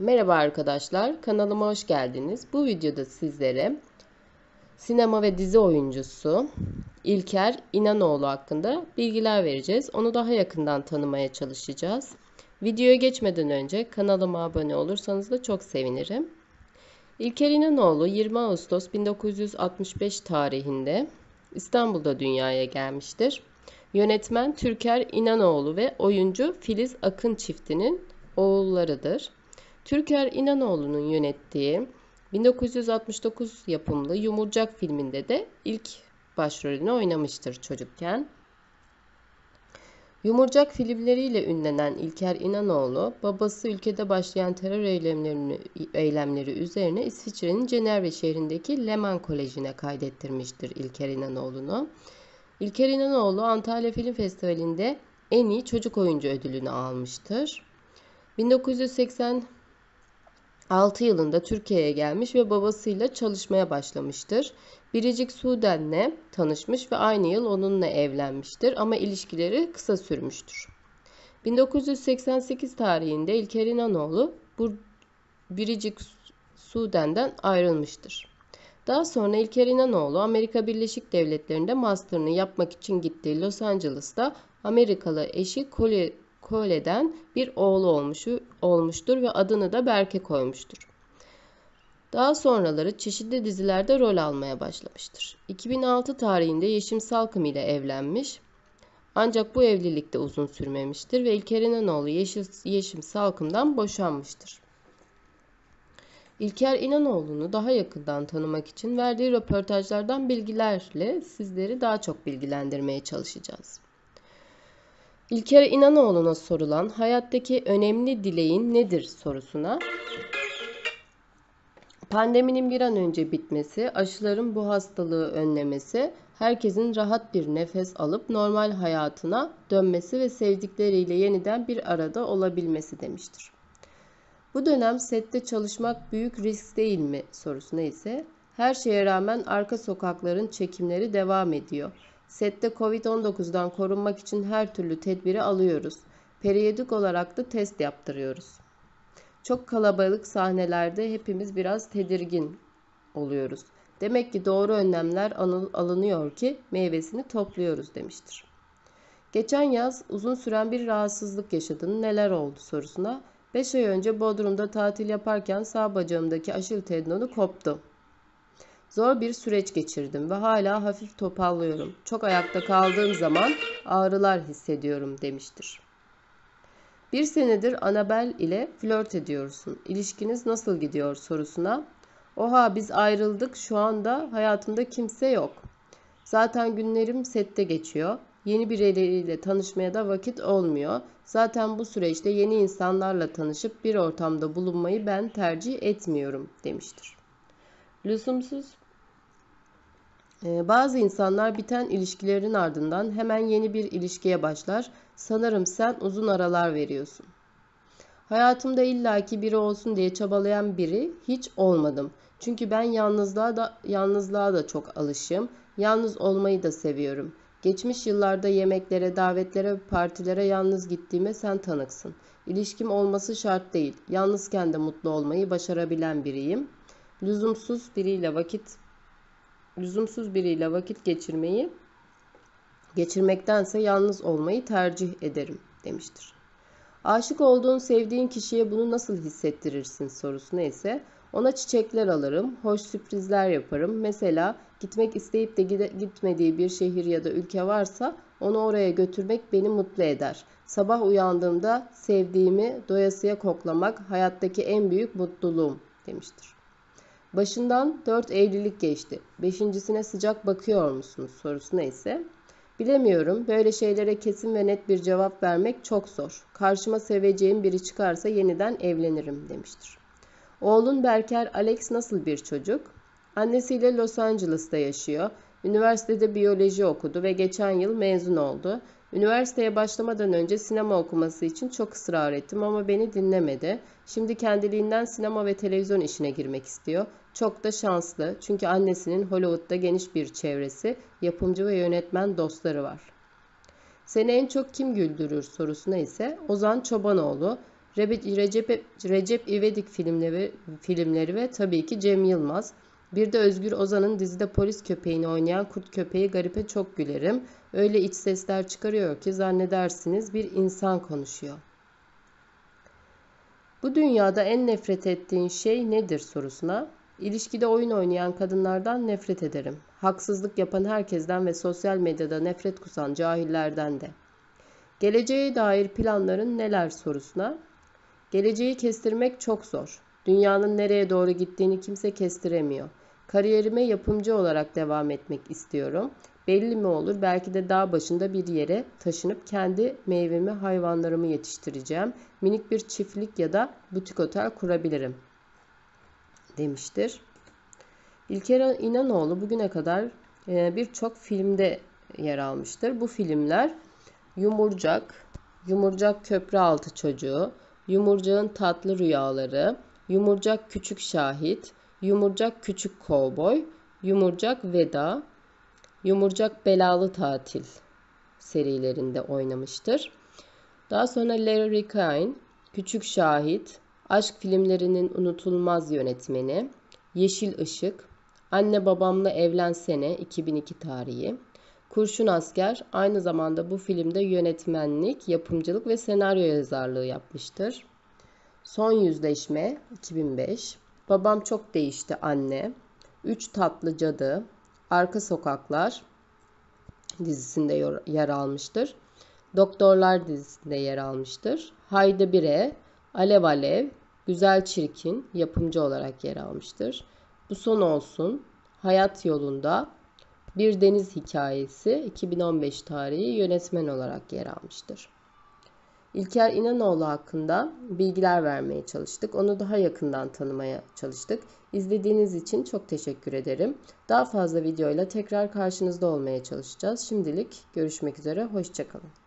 Merhaba arkadaşlar, kanalıma hoş geldiniz. Bu videoda sizlere sinema ve dizi oyuncusu İlker İnanoğlu hakkında bilgiler vereceğiz. Onu daha yakından tanımaya çalışacağız. Videoya geçmeden önce kanalıma abone olursanız da çok sevinirim. İlker İnanoğlu 20 Ağustos 1965 tarihinde İstanbul'da dünyaya gelmiştir. Yönetmen Türker İnanoğlu ve oyuncu Filiz Akın çiftinin oğullarıdır. Türker İnanoğlu'nun yönettiği 1969 yapımlı Yumurcak filminde de ilk başrolünü oynamıştır çocukken. Yumurcak filmleriyle ünlenen İlker İnanoğlu, babası ülkede başlayan terör eylemlerini, eylemleri üzerine İsviçre'nin Cenevre şehrindeki Leman Koleji'ne kaydettirmiştir İlker İnanoğlu'nu. İlker İnanoğlu Antalya Film Festivali'nde en iyi çocuk oyuncu ödülünü almıştır. 1986 yılında Türkiye'ye gelmiş ve babasıyla çalışmaya başlamıştır. Biricik Suden'le tanışmış ve aynı yıl onunla evlenmiştir ama ilişkileri kısa sürmüştür. 1988 tarihinde İlker İnanoğlu Biricik Suden'den ayrılmıştır. Daha sonra İlker İnanoğlu Amerika Birleşik Devletleri'nde master'ını yapmak için gittiği Los Angeles'ta Amerikalı eşi Cole'den bir oğlu olmuş, olmuştur ve adını da Berke koymuştur. Daha sonraları çeşitli dizilerde rol almaya başlamıştır. 2006 tarihinde Yeşim Salkım ile evlenmiş. Ancak bu evlilik de uzun sürmemiştir ve İlker İnanoğlu Yeşil, Yeşim Salkım'dan boşanmıştır. İlker İnanoğlu'nu daha yakından tanımak için verdiği röportajlardan bilgilerle sizleri daha çok bilgilendirmeye çalışacağız. İlker İnanoğlu'na sorulan hayattaki önemli dileğin nedir sorusuna pandeminin bir an önce bitmesi, aşıların bu hastalığı önlemesi, herkesin rahat bir nefes alıp normal hayatına dönmesi ve sevdikleriyle yeniden bir arada olabilmesi demiştir. Bu dönem sette çalışmak büyük risk değil mi sorusuna ise her şeye rağmen arka sokakların çekimleri devam ediyor. Sette Covid-19'dan korunmak için her türlü tedbiri alıyoruz. Periyodik olarak da test yaptırıyoruz. Çok kalabalık sahnelerde hepimiz biraz tedirgin oluyoruz. Demek ki doğru önlemler alınıyor ki meyvesini topluyoruz demiştir. Geçen yaz uzun süren bir rahatsızlık yaşadın neler oldu sorusuna 5 ay önce Bodrum'da tatil yaparken sağ bacağımdaki aşil tendonu koptu. Zor bir süreç geçirdim ve hala hafif topallıyorum. Çok ayakta kaldığım zaman ağrılar hissediyorum demiştir. Bir senedir Anabel ile flört ediyorsun. İlişkiniz nasıl gidiyor sorusuna. Oha biz ayrıldık şu anda hayatımda kimse yok. Zaten günlerim sette geçiyor. Yeni birileriyle tanışmaya da vakit olmuyor. Zaten bu süreçte yeni insanlarla tanışıp bir ortamda bulunmayı ben tercih etmiyorum demiştir. Lüzumsuz bazı insanlar biten ilişkilerin ardından hemen yeni bir ilişkiye başlar. Sanırım sen uzun aralar veriyorsun. Hayatımda illaki biri olsun diye çabalayan biri hiç olmadım. Çünkü ben yalnızlığa da yalnızlığa da çok alışım. Yalnız olmayı da seviyorum. Geçmiş yıllarda yemeklere, davetlere ve partilere yalnız gittiğime sen tanıksın. İlişkim olması şart değil. Yalnızken de mutlu olmayı başarabilen biriyim. Lüzumsuz biriyle vakit lüzumsuz biriyle vakit geçirmeyi geçirmektense yalnız olmayı tercih ederim demiştir. Aşık olduğun sevdiğin kişiye bunu nasıl hissettirirsin sorusuna ise ona çiçekler alırım, hoş sürprizler yaparım. Mesela gitmek isteyip de gitmediği bir şehir ya da ülke varsa onu oraya götürmek beni mutlu eder. Sabah uyandığımda sevdiğimi doyasıya koklamak hayattaki en büyük mutluluğum demiştir. Başından dört evlilik geçti. Beşincisine sıcak bakıyor musunuz sorusuna ise bilemiyorum. Böyle şeylere kesin ve net bir cevap vermek çok zor. Karşıma seveceğim biri çıkarsa yeniden evlenirim demiştir. Oğlun Berker Alex nasıl bir çocuk? Annesiyle Los Angeles'ta yaşıyor. Üniversitede biyoloji okudu ve geçen yıl mezun oldu. Üniversiteye başlamadan önce sinema okuması için çok ısrar ettim ama beni dinlemedi. Şimdi kendiliğinden sinema ve televizyon işine girmek istiyor. Çok da şanslı çünkü annesinin Hollywood'da geniş bir çevresi, yapımcı ve yönetmen dostları var. Seni en çok kim güldürür sorusuna ise Ozan Çobanoğlu Recep, Recep, İvedik filmleri, filmleri ve tabii ki Cem Yılmaz. Bir de Özgür Ozan'ın dizide polis köpeğini oynayan kurt köpeği Garip'e çok gülerim. Öyle iç sesler çıkarıyor ki zannedersiniz bir insan konuşuyor. Bu dünyada en nefret ettiğin şey nedir sorusuna İlişkide oyun oynayan kadınlardan nefret ederim. Haksızlık yapan herkesten ve sosyal medyada nefret kusan cahillerden de. Geleceğe dair planların neler sorusuna Geleceği kestirmek çok zor. Dünyanın nereye doğru gittiğini kimse kestiremiyor. Kariyerime yapımcı olarak devam etmek istiyorum. Belli mi olur belki de dağ başında bir yere taşınıp kendi meyvemi hayvanlarımı yetiştireceğim. Minik bir çiftlik ya da butik otel kurabilirim demiştir. İlker İnanoğlu bugüne kadar e, birçok filmde yer almıştır. Bu filmler Yumurcak, Yumurcak Köprü Altı Çocuğu, Yumurcak'ın Tatlı Rüyaları, Yumurcak Küçük Şahit, Yumurcak Küçük Kovboy, Yumurcak Veda, Yumurcak Belalı Tatil serilerinde oynamıştır. Daha sonra Larry Kine, Küçük Şahit, Aşk filmlerinin unutulmaz yönetmeni, Yeşil Işık, Anne Babamla Evlensene 2002 tarihi, Kurşun Asker aynı zamanda bu filmde yönetmenlik, yapımcılık ve senaryo yazarlığı yapmıştır. Son Yüzleşme 2005, Babam Çok Değişti Anne, Üç Tatlı Cadı, Arka Sokaklar dizisinde yer almıştır. Doktorlar dizisinde yer almıştır. Haydi Bire, Alev Alev, Güzel Çirkin yapımcı olarak yer almıştır. Bu son olsun. Hayat yolunda Bir Deniz Hikayesi 2015 tarihi yönetmen olarak yer almıştır. İlker İnanoğlu hakkında bilgiler vermeye çalıştık. Onu daha yakından tanımaya çalıştık. İzlediğiniz için çok teşekkür ederim. Daha fazla videoyla tekrar karşınızda olmaya çalışacağız. Şimdilik görüşmek üzere, hoşçakalın.